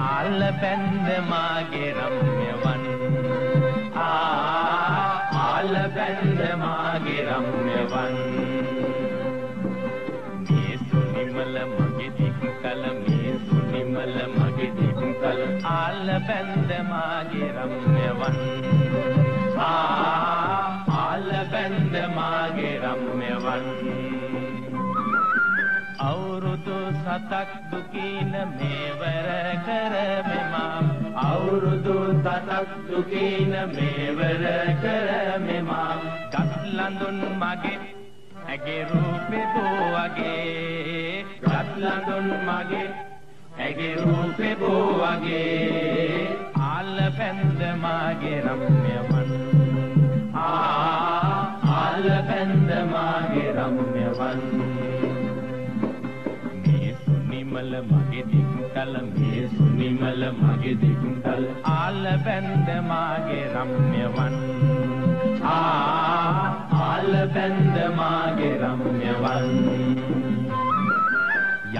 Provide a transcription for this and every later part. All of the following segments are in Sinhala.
ආල්ල බැන්ද මාගේ රම්‍යවන්. ආල්ල බැන්ද මාගේ රම්‍යවන්. මේ සුනිමල මගේ දික්කල මේ සුනිමල මගේ දික්කල ආල්ල බැන්ද මාගේ රම්‍යවන්. ආල්ල බැන්ද මාගේ රම්‍යවන්. අවුරුදු සතක් දුකින මේවර කරමෙමා අවුරුදු සතක් දුකින මේවර කරමෙමා ගත්ලඳුන් මගේ ඇගේ රූපේ බෝවගේ. ගත්ලඳුන් මගේ ඇගේ රූපේ බෝවගේ. ආල්ල පැන්ද මාගේ රම්‍යවන් ආල්ල පැන්ද මාගේ රම්‍යවන් සුනිමල මගේ දික්කල මේ සුනිමල මගේ දික්කල ආල බැන්ද මාගේ රම්‍යවන්. ආ ආල බැන්ද මාගේ රම්‍යවන්.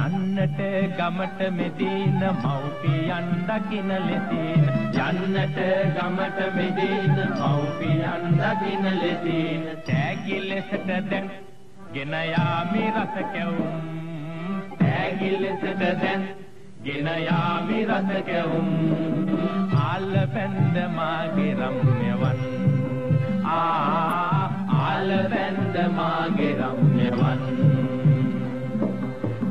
යන්නට ගමට මෙදින මව්පියන් දකින ලෙසින්. යන්නට ගමට මෙදින මව්පියන් දකින ලෙසින්. තෑගි ලෙසට දැන් ගෙන යාමි රස කැවුම්. ඇගිල්ලෙසට දැන් ගෙන යාමි රස කැවුම් ආල්ල පැන්ද මාගේ රම්‍යවන්. ආ ආල්ල පැන්ද මාගේ රම්‍යවන්.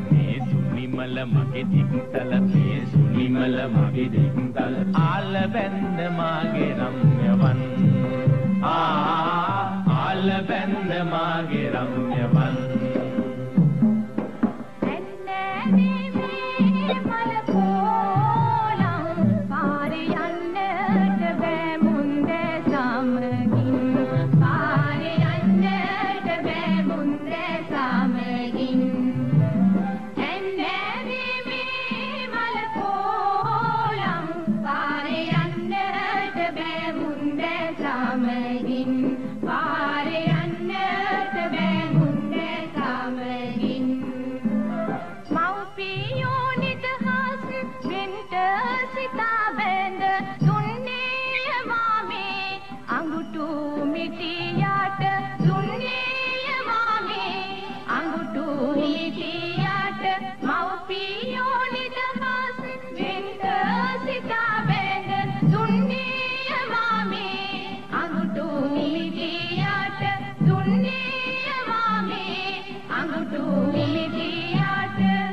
මේ සුනිමල මගේ දික්තල මේ සුනිමල මගේ දික්තල ආල්ල පැන්ද මාගේ රම්‍යවන්.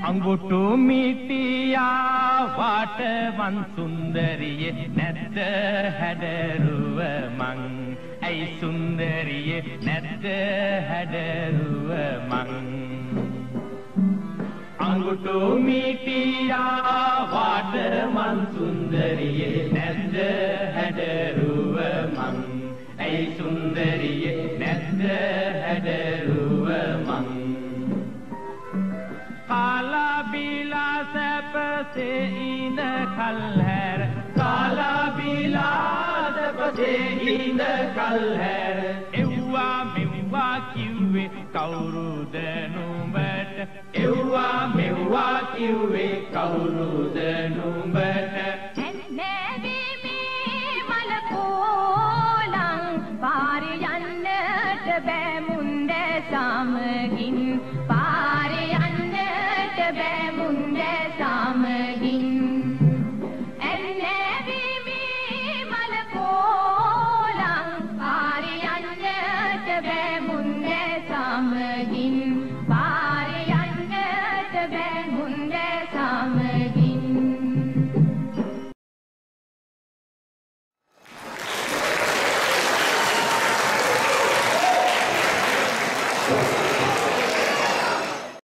අඟුටු මිටියා වාටවන් සුන්දරියේ නැද්ද හැඩරුව මං. ඇයි සුන්දරියේ නැද්ද හැඩරුව මං? අඟුටු මිටියා වාටවන් සුන්දරියේ නැද්ද හැඩරුව මං? ඇයි සුන්දරියේ නැද්ද හැඩරුව මං? කාලා බීලා සැපසේ ඉන කල්හැර. කාලා බීලා සැපසේ ඉන කල්හැර එව්වා මෙව්වා කිව්වේ කවුරුද නුඹට එව්වා මෙව්වා කිව්වේ කවුරුද නුඹට බෑ මුන්ද සමගින් පාරේ යන්නට බෑ මුන්ද සමගින් அமதின்